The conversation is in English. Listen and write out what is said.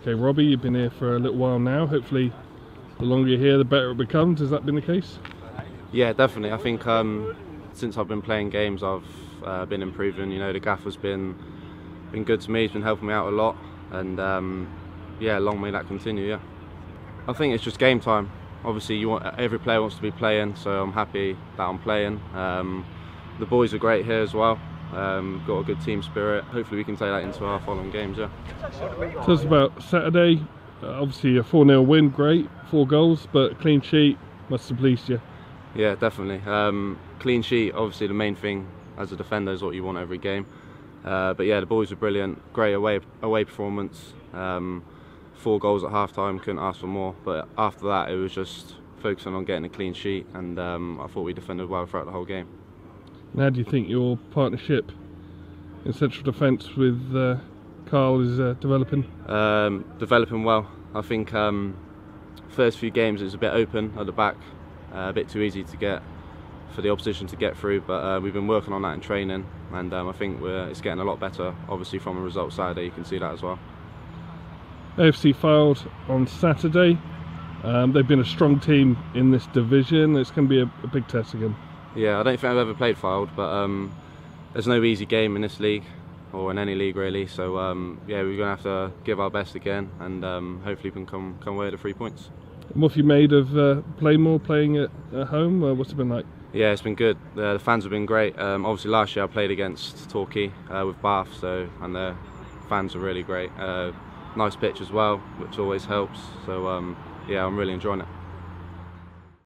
Okay, Robbie, you've been here for a little while now. Hopefully, the longer you're here, the better it becomes. Has that been the case? Yeah, definitely. I think um, since I've been playing games, I've uh, been improving. You know, the gaffer's been been good to me. He's been helping me out a lot, and um, yeah, long may that continue. Yeah, I think it's just game time. Obviously, you want every player wants to be playing, so I'm happy that I'm playing. Um, the boys are great here as well. Um, got a good team spirit. Hopefully, we can take that into our following games. Yeah. Tell us about Saturday. Uh, obviously, a 4 0 win, great, four goals, but clean sheet must have pleased you. Yeah, definitely. Um, clean sheet, obviously, the main thing as a defender is what you want every game. Uh, but yeah, the boys were brilliant. Great away away performance. Um, four goals at half time, couldn't ask for more. But after that, it was just focusing on getting a clean sheet, and um, I thought we defended well throughout the whole game. And how do you think your partnership in central defence with uh, Carl is uh, developing? Um, developing well. I think um, first few games it was a bit open at the back, uh, a bit too easy to get for the opposition to get through. But uh, we've been working on that in training, and um, I think it's getting a lot better. Obviously, from a result side, you can see that as well. AFC Fylde on Saturday. Um, they've been a strong team in this division. It's going to be a, a big test again. Yeah, I don't think I've ever played Fylde, but um, there's no easy game in this league or in any league really. So um, yeah, we're going to have to give our best again, and um, hopefully we can come come away with the three points. And what have you made of uh, Plainmoor playing at, at home? Uh, what's it been like? Yeah, it's been good. Uh, the fans have been great. Um, obviously, last year I played against Torquay uh, with Bath, so and the fans are really great. Uh, nice pitch as well, which always helps. So um, yeah, I'm really enjoying it.